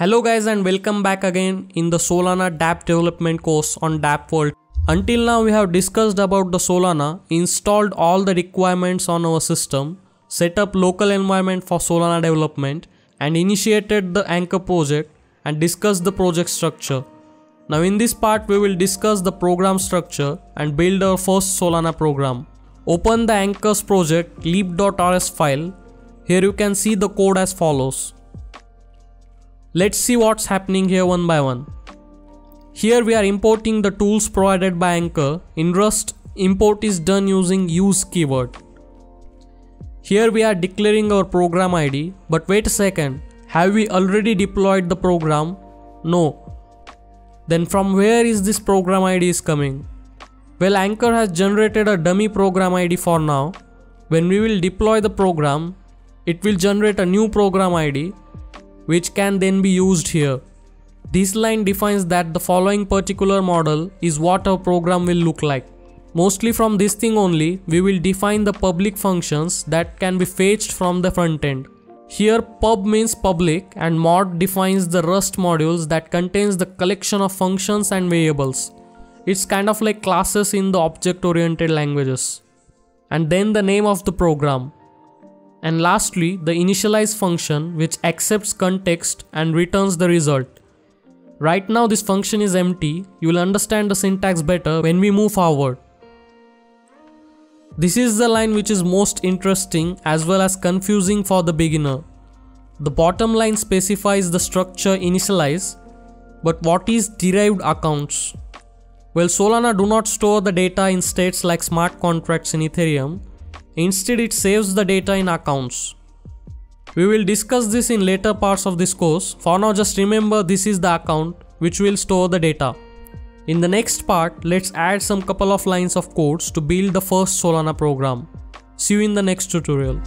Hello guys and welcome back again in the Solana dApp development course on dApp World. Until now we have discussed about the Solana, installed all the requirements on our system, set up local environment for Solana development and initiated the Anchor project and discussed the project structure. Now in this part we will discuss the program structure and build our first Solana program. Open the Anchors project lib.rs file. Here you can see the code as follows. Let's see what's happening here one by one. Here we are importing the tools provided by Anchor. In Rust, import is done using use keyword. Here we are declaring our program ID, but wait a second, have we already deployed the program? No. Then from where is this program ID is coming? Well, Anchor has generated a dummy program ID for now. When we will deploy the program, it will generate a new program ID which can then be used here. This line defines that the following particular model is what our program will look like. Mostly from this thing only, we will define the public functions that can be fetched from the front end. Here pub means public and mod defines the Rust modules that contains the collection of functions and variables. It's kind of like classes in the object oriented languages. And then the name of the program. And lastly, the initialize function which accepts context and returns the result. Right now this function is empty, you will understand the syntax better when we move forward. This is the line which is most interesting as well as confusing for the beginner. The bottom line specifies the structure initialize, but what is derived accounts? Well, Solana do not store the data in states like smart contracts in Ethereum, Instead, it saves the data in accounts. We will discuss this in later parts of this course. For now, just remember this is the account which will store the data. In the next part, let's add some couple of lines of codes to build the first Solana program. See you in the next tutorial.